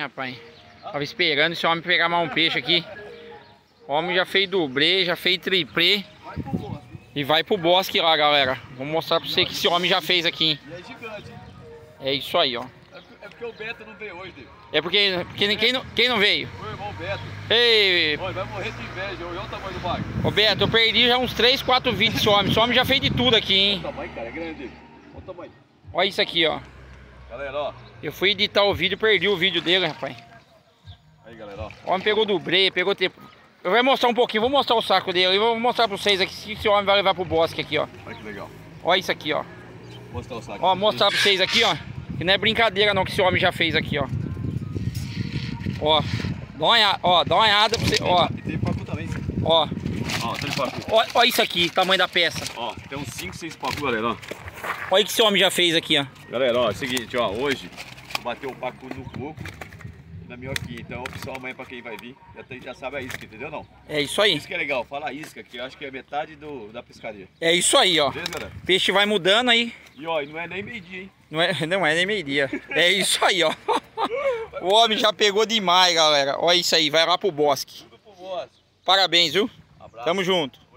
Rapaz, tava esperando esse homem pegar mais um peixe aqui. O homem já fez dublê, já fez triplê. E vai pro bosque lá, galera. Vou mostrar pra você que esse homem já fez aqui. E é gigante, hein? É isso aí, ó. É porque o Beto não veio hoje, David. É porque, porque quem, não, quem não veio? Meu irmão Beto. Ei, Olha, vai morrer de inveja. Olha o tamanho do bagulho. ô Beto, eu perdi já uns 3, 4 vídeos desse homem. Esse homem já fez de tudo aqui, hein? Olha o tamanho, cara. É grande. Olha o tamanho. Olha isso aqui, ó. Galera, ó. Eu fui editar o vídeo, perdi o vídeo dele, rapaz. Aí, galera, ó. O homem pegou dublê, pegou tempo. Eu vou mostrar um pouquinho, vou mostrar o saco dele e vou mostrar pra vocês aqui se esse homem vai levar pro bosque aqui, ó. Olha que legal. Olha isso aqui, ó. Vou mostrar o saco. Ó, mostrar pra vocês aqui, ó. Que não é brincadeira não que esse homem já fez aqui, ó. Ó, dá uma olhada, ó, dá uma olhada pra você, ó, E tem pacu também. ó. Ó, tem pacu. Ó, ó isso aqui, tamanho da peça. Ó, tem uns 5, 6 pacu, galera, ó. Olha o que esse homem já fez aqui, ó. Galera, ó, é o seguinte, ó. Hoje, vou bater o pacu no coco na minhoquinha. Então, opção amanhã pra quem vai vir, já, tem, já sabe a isca, entendeu não? É isso aí. Isso que é legal, fala a isca, que eu acho que é metade do, da pescaria. É isso aí, ó. Beleza, galera? Peixe vai mudando aí. E ó, não é nem meio-dia, hein? Não é, não é nem meio-dia. É isso aí, ó. O homem já pegou demais, galera. Olha isso aí, vai lá pro bosque. Tudo pro voz. Parabéns, viu? Tamo junto.